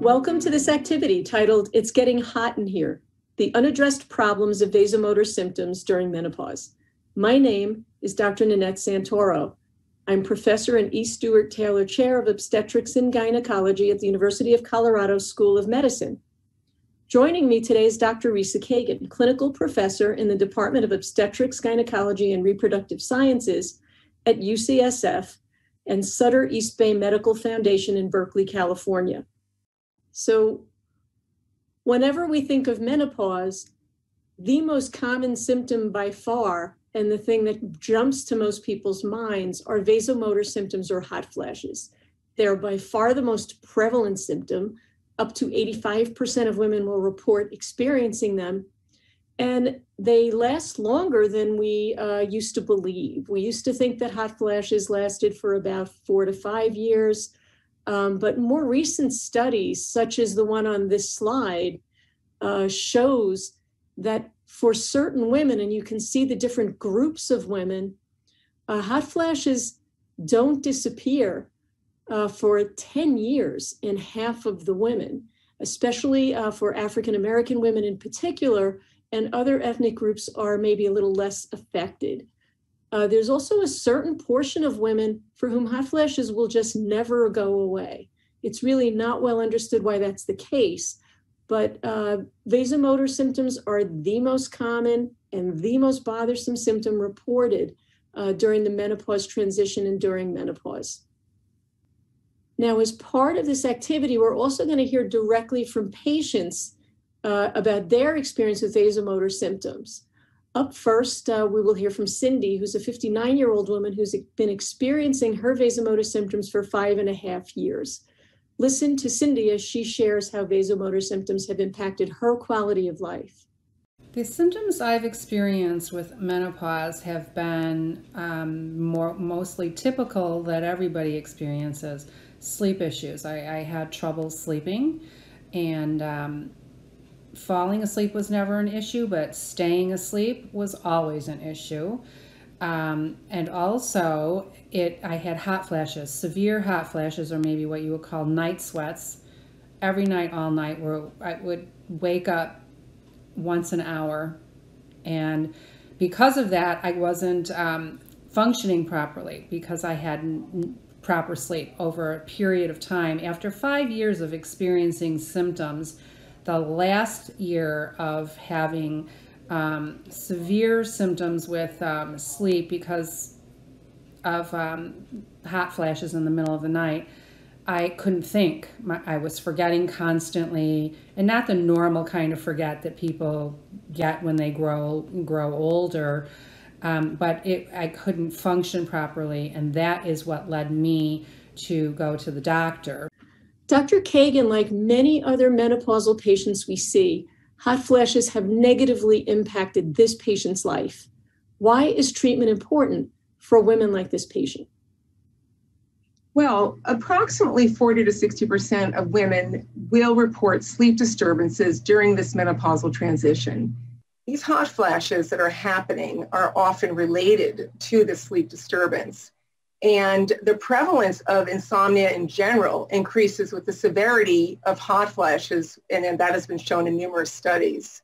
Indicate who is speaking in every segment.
Speaker 1: Welcome to this activity titled It's Getting Hot in Here The Unaddressed Problems of Vasomotor Symptoms During Menopause. My name is Dr. Nanette Santoro. I'm professor and E. Stewart Taylor Chair of Obstetrics and Gynecology at the University of Colorado School of Medicine. Joining me today is Dr. Risa Kagan, clinical professor in the Department of Obstetrics, Gynecology, and Reproductive Sciences at UCSF and Sutter East Bay Medical Foundation in Berkeley, California. So, whenever we think of menopause, the most common symptom by far, and the thing that jumps to most people's minds, are vasomotor symptoms or hot flashes. They're by far the most prevalent symptom. Up to 85% of women will report experiencing them. And they last longer than we uh, used to believe. We used to think that hot flashes lasted for about four to five years. Um, but more recent studies, such as the one on this slide, uh, shows that for certain women, and you can see the different groups of women, uh, hot flashes don't disappear uh, for 10 years in half of the women, especially uh, for African American women in particular, and other ethnic groups are maybe a little less affected. Uh, there's also a certain portion of women for whom hot flashes will just never go away. It's really not well understood why that's the case, but uh, vasomotor symptoms are the most common and the most bothersome symptom reported uh, during the menopause transition and during menopause. Now, as part of this activity, we're also going to hear directly from patients uh, about their experience with vasomotor symptoms. Up first, uh, we will hear from Cindy, who's a 59 year old woman who's been experiencing her vasomotor symptoms for five and a half years. Listen to Cindy as she shares how vasomotor symptoms have impacted her quality of life.
Speaker 2: The symptoms I've experienced with menopause have been um, more mostly typical that everybody experiences. Sleep issues. I, I had trouble sleeping, and um, falling asleep was never an issue, but staying asleep was always an issue. Um, and also, it I had hot flashes, severe hot flashes, or maybe what you would call night sweats, every night, all night, where I would wake up once an hour, and because of that, I wasn't um, functioning properly because I hadn't proper sleep over a period of time. After five years of experiencing symptoms the last year of having um, severe symptoms with um, sleep because of um, hot flashes in the middle of the night. I couldn't think. My, I was forgetting constantly, and not the normal kind of forget that people get when they grow grow older. Um, but it, I couldn't function properly, and that is what led me to go to the doctor.
Speaker 1: Dr. Kagan, like many other menopausal patients we see, hot flashes have negatively impacted this patient's life. Why is treatment important for women like this patient?
Speaker 3: Well, approximately 40 to 60% of women will report sleep disturbances during this menopausal transition. These hot flashes that are happening are often related to the sleep disturbance. And the prevalence of insomnia in general increases with the severity of hot flashes, and, and that has been shown in numerous studies.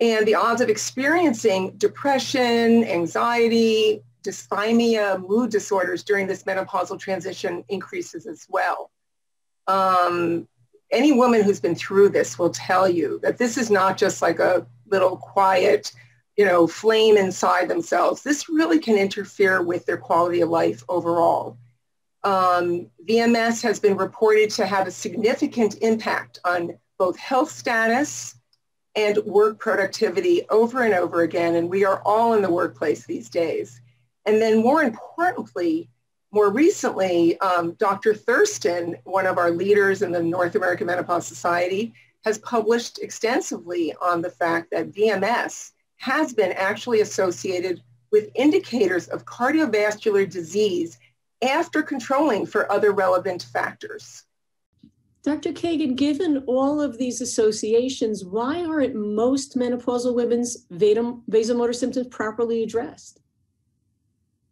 Speaker 3: And the odds of experiencing depression, anxiety, dysthymia, mood disorders during this menopausal transition increases as well. Um, any woman who's been through this will tell you that this is not just like a little quiet you know, flame inside themselves. This really can interfere with their quality of life overall. Um, VMS has been reported to have a significant impact on both health status and work productivity over and over again. And we are all in the workplace these days. And then more importantly, more recently, um, Dr. Thurston, one of our leaders in the North American Menopause Society, has published extensively on the fact that VMS has been actually associated with indicators of cardiovascular disease after controlling for other relevant factors.
Speaker 1: Dr. Kagan, given all of these associations, why aren't most menopausal women's vasomotor symptoms properly addressed?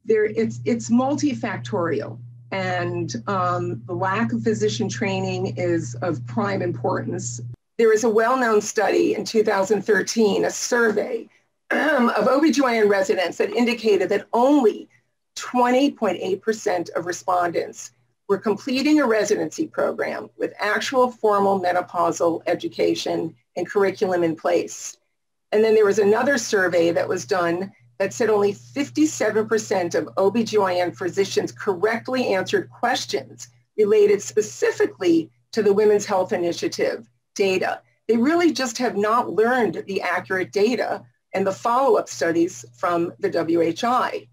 Speaker 3: There, it's, it's multifactorial. and um, the lack of physician training is of prime importance. There is a well-known study in 2013, a survey um, of OBGYN residents that indicated that only 20.8% of respondents were completing a residency program with actual formal menopausal education and curriculum in place. And then there was another survey that was done that said only 57% of OBGYN physicians correctly answered questions related specifically to the Women's Health Initiative data. They really just have not learned the accurate data and the follow-up studies from the WHI.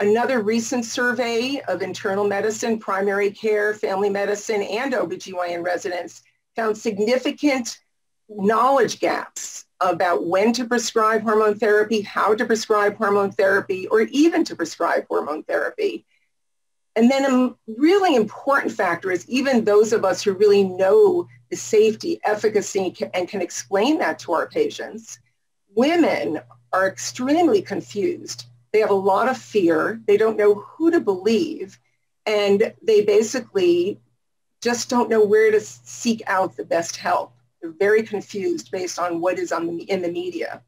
Speaker 3: Another recent survey of internal medicine, primary care, family medicine, and OBGYN residents found significant knowledge gaps about when to prescribe hormone therapy, how to prescribe hormone therapy, or even to prescribe hormone therapy. And then a really important factor is even those of us who really know the safety, efficacy, and can explain that to our patients, women are extremely confused. They have a lot of fear. They don't know who to believe. And they basically just don't know where to seek out the best help. They're very confused based on what is on the, in the media.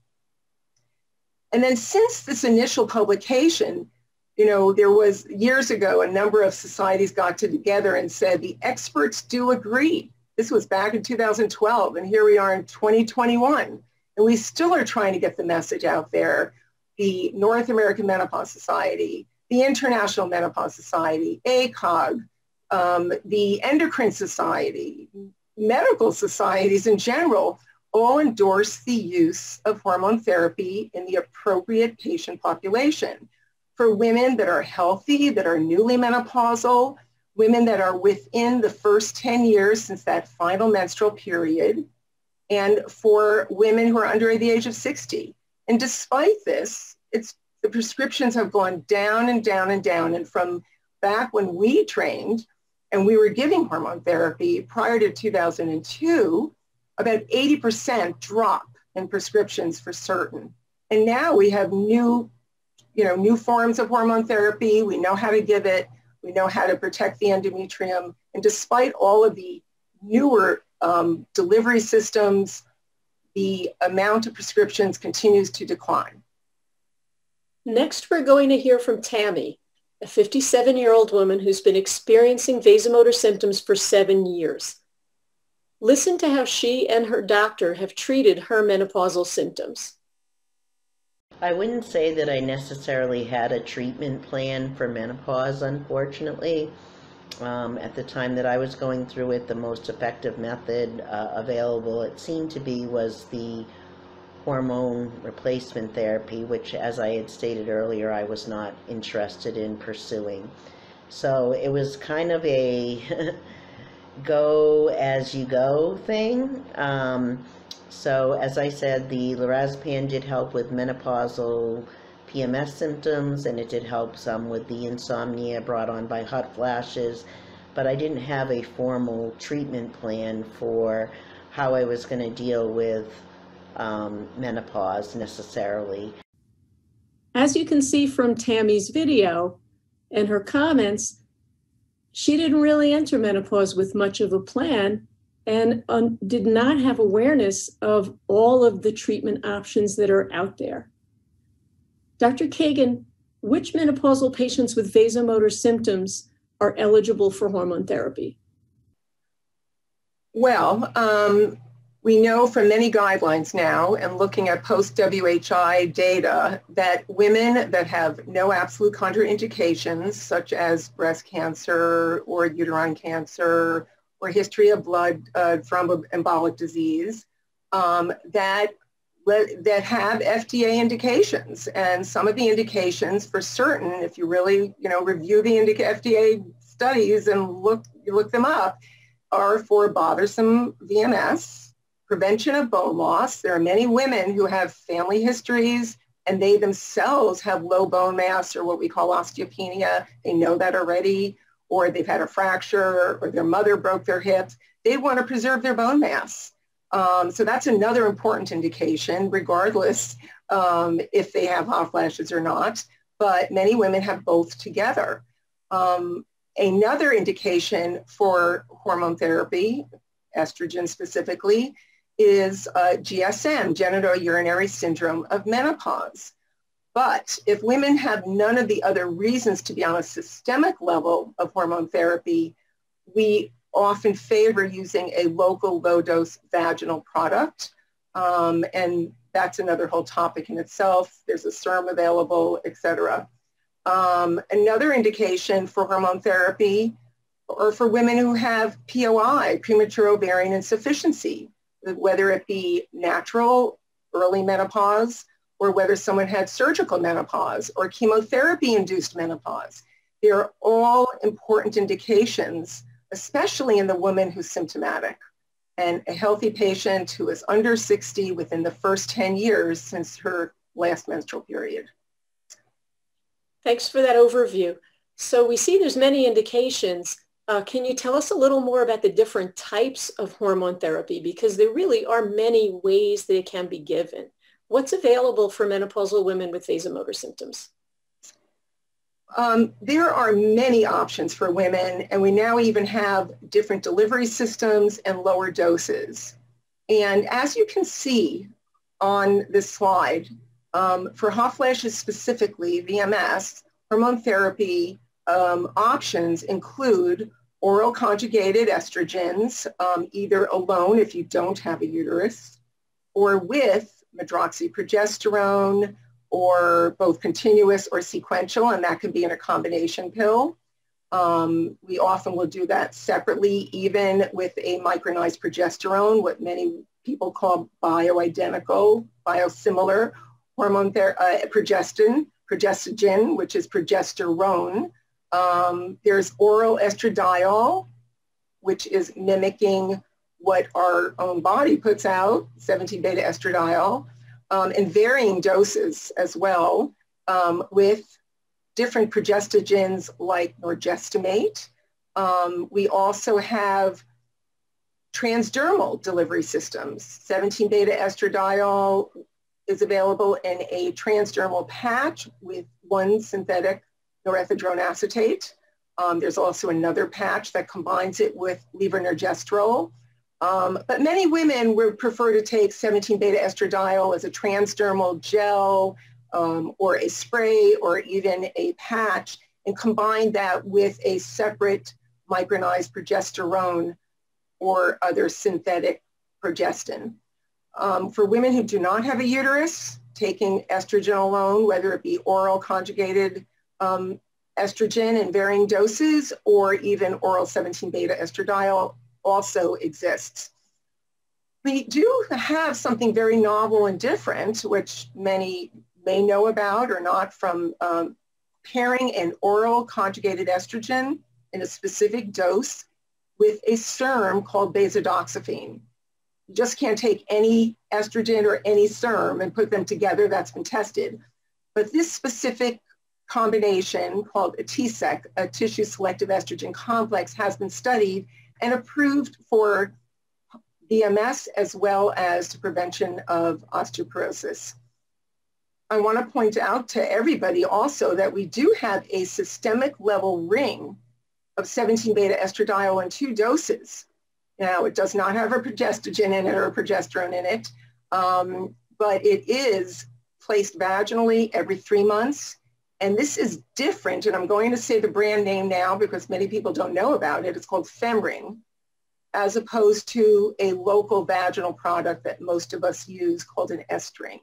Speaker 3: And then since this initial publication, you know, there was years ago, a number of societies got together and said the experts do agree. This was back in 2012, and here we are in 2021. And we still are trying to get the message out there. The North American Menopause Society, the International Menopause Society, ACOG, um, the Endocrine Society, medical societies in general all endorse the use of hormone therapy in the appropriate patient population. For women that are healthy, that are newly menopausal, women that are within the first 10 years since that final menstrual period, and for women who are under the age of 60. And despite this, it's the prescriptions have gone down and down and down. And from back when we trained, and we were giving hormone therapy prior to 2002, about 80% drop in prescriptions for certain. And now we have new, you know, new forms of hormone therapy. We know how to give it. We know how to protect the endometrium. And despite all of the newer um, delivery systems, the amount of prescriptions continues to decline.
Speaker 1: Next, we're going to hear from Tammy a 57-year-old woman who's been experiencing vasomotor symptoms for seven years. Listen to how she and her doctor have treated her menopausal symptoms.
Speaker 4: I wouldn't say that I necessarily had a treatment plan for menopause, unfortunately. Um, at the time that I was going through it, the most effective method uh, available, it seemed to be, was the hormone replacement therapy, which, as I had stated earlier, I was not interested in pursuing. So it was kind of a go as you go thing. Um, so, as I said, the lorazepam did help with menopausal PMS symptoms, and it did help some with the insomnia brought on by hot flashes. But I didn't have a formal treatment plan for how I was going to deal with um, menopause necessarily.
Speaker 1: As you can see from Tammy's video and her comments, she didn't really enter menopause with much of a plan and um, did not have awareness of all of the treatment options that are out there. Dr. Kagan, which menopausal patients with vasomotor symptoms are eligible for hormone therapy?
Speaker 3: Well, um, we know from many guidelines now and looking at post-WHI data that women that have no absolute contraindications, such as breast cancer or uterine cancer or history of blood uh, thromboembolic disease, um, that, that have FDA indications. And some of the indications for certain, if you really you know, review the FDA studies and look, look them up, are for bothersome VMS, prevention of bone loss. There are many women who have family histories and they themselves have low bone mass or what we call osteopenia. They know that already, or they've had a fracture or their mother broke their hips. They want to preserve their bone mass. Um, so that's another important indication, regardless um, if they have hot flashes or not. But many women have both together. Um, Another indication for hormone therapy, estrogen specifically, is uh, GSM, genitourinary syndrome of menopause. But if women have none of the other reasons to be on a systemic level of hormone therapy, we often favor using a local low dose vaginal product. Um, and that's another whole topic in itself. There's a SERM available, et cetera. Um, another indication for hormone therapy or for women who have POI, premature ovarian insufficiency, whether it be natural early menopause or whether someone had surgical menopause or chemotherapy-induced menopause. They're all important indications, especially in the woman who's symptomatic. And a healthy patient who is under 60 within the first 10 years since her last menstrual period.
Speaker 1: Thanks for that overview. So we see there's many indications. Uh, can you tell us a little more about the different types of hormone therapy? Because there really are many ways that it can be given. What's available for menopausal women with vasomotor symptoms?
Speaker 3: Um, there are many options for women, and we now even have different delivery systems and lower doses. And as you can see on this slide, um, for hot flashes specifically, VMS, hormone therapy um, options include oral conjugated estrogens, um, either alone if you don't have a uterus, or with medroxyprogesterone, or both continuous or sequential, and that can be in a combination pill. Um, we often will do that separately, even with a micronized progesterone, what many people call bioidentical, biosimilar, hormone ther- uh, progestin, progestogen, which is progesterone. Um, there's oral estradiol, which is mimicking what our own body puts out, 17-beta estradiol, um, in varying doses as well, um, with different progestogens like norgestimate. Um, we also have transdermal delivery systems. 17-beta estradiol is available in a transdermal patch with one synthetic norethindrone acetate. Um, there's also another patch that combines it with levonorgestrel. Um, but many women would prefer to take 17-beta estradiol as a transdermal gel um, or a spray or even a patch and combine that with a separate micronized progesterone or other synthetic progestin. Um, for women who do not have a uterus, taking estrogen alone, whether it be oral conjugated um, estrogen in varying doses or even oral 17-beta estradiol also exists. We do have something very novel and different, which many may know about or not from um, pairing an oral conjugated estrogen in a specific dose with a SERM called bazedoxifene. You just can't take any estrogen or any SERM and put them together. That's been tested. But this specific combination called a TSEC, a tissue selective estrogen complex, has been studied and approved for VMS as well as prevention of osteoporosis. I want to point out to everybody also that we do have a systemic level ring of 17-beta estradiol in two doses. Now, it does not have a progestogen in it or a progesterone in it, um, but it is placed vaginally every three months. And this is different, and I'm going to say the brand name now because many people don't know about it. It's called Femring, as opposed to a local vaginal product that most of us use called an Estring.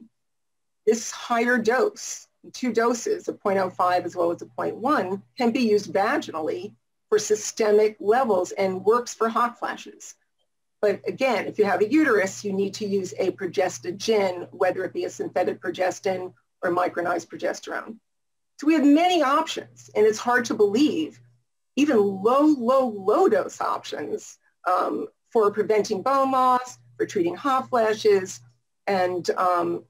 Speaker 3: This higher dose, two doses, a 0.05 as well as a 0.1, can be used vaginally for systemic levels and works for hot flashes. But again, if you have a uterus, you need to use a progestogen, whether it be a synthetic progestin or micronized progesterone. So we have many options, and it's hard to believe even low, low, low dose options um, for preventing bone loss, for treating hot flashes, and um,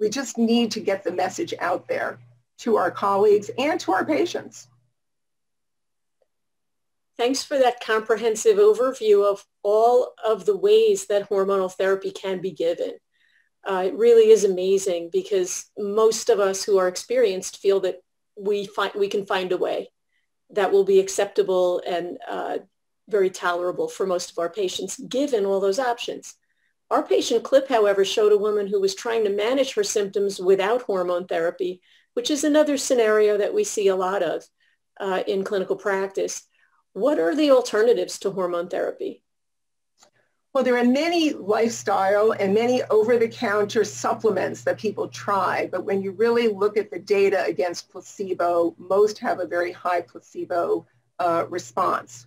Speaker 3: we just need to get the message out there to our colleagues and to our patients.
Speaker 1: Thanks for that comprehensive overview of all of the ways that hormonal therapy can be given. Uh, it really is amazing because most of us who are experienced feel that we find we can find a way. that will be acceptable and uh, very tolerable for most of our patients, given all those options. Our patient clip, however, showed a woman who was trying to manage her symptoms without hormone therapy, which is another scenario that we see a lot of uh, in clinical practice. What are the alternatives to hormone therapy?
Speaker 3: Well, there are many lifestyle and many over-the-counter supplements that people try, but when you really look at the data against placebo, most have a very high placebo uh, response.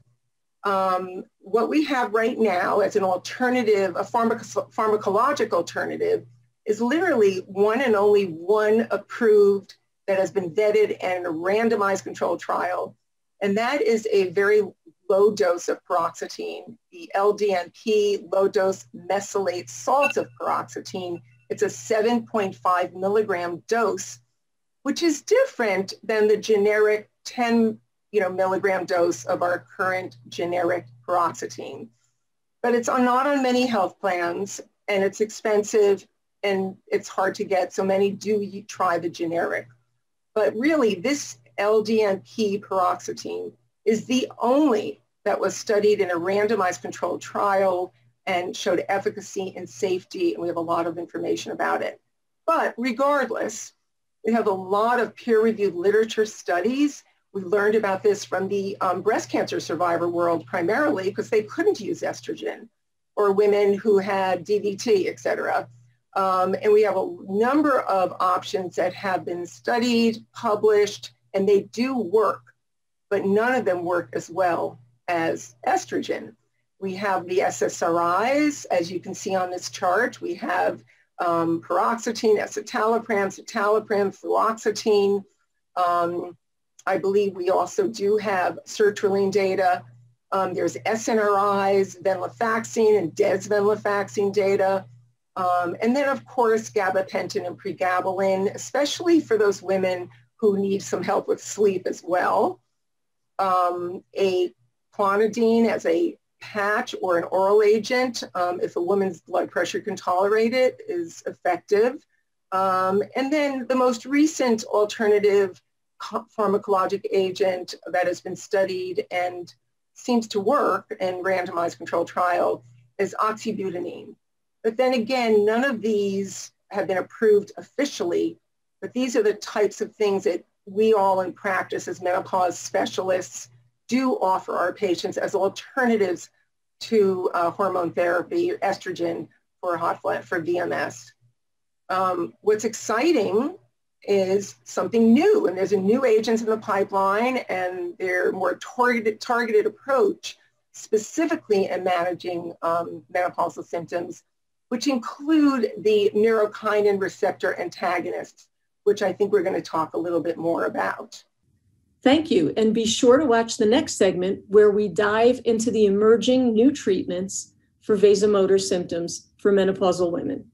Speaker 3: Um, what we have right now as an alternative, a pharmac- pharmacologic alternative, is literally one and only one approved that has been vetted and a randomized controlled trial. And that is a very low dose of paroxetine, the LDMP low dose mesylate salt of paroxetine. It's a 7.5 milligram dose, which is different than the generic 10 you know, milligram dose of our current generic paroxetine. But it's not on many health plans and it's expensive and it's hard to get. So many do try the generic. But really this LDMP paroxetine is the only that was studied in a randomized controlled trial and showed efficacy and safety, and we have a lot of information about it. But regardless, we have a lot of peer-reviewed literature studies. We learned about this from the um, breast cancer survivor world primarily because they couldn't use estrogen or women who had DVT, et cetera. Um, and we have a number of options that have been studied, published, and they do work, but none of them work as well as estrogen. We have the SSRIs, as you can see on this chart. We have um, paroxetine, escitalopram, citalopram, fluoxetine. Um, I believe we also do have sertraline data. Um, there's SNRIs, venlafaxine and desvenlafaxine data. Um, and then, of course, gabapentin and pregabalin, especially for those women who need some help with sleep as well. Um, a clonidine as a patch or an oral agent, um, if a woman's blood pressure can tolerate it, is effective. Um, and then the most recent alternative pharmacologic agent that has been studied and seems to work in randomized controlled trial is oxybutynin. But then again, none of these have been approved officially, but these are the types of things that we all in practice as menopause specialists do offer our patients as alternatives to uh, hormone therapy, estrogen for hot flat for VMS. Um, what's exciting is something new, and there's a new agents in the pipeline, and they're more targeted, targeted approach specifically in managing um, menopausal symptoms, which include the neurokinin receptor antagonists, which I think we're going to talk a little bit more about.
Speaker 1: Thank you. And be sure to watch the next segment where we dive into the emerging new treatments for vasomotor symptoms for menopausal women.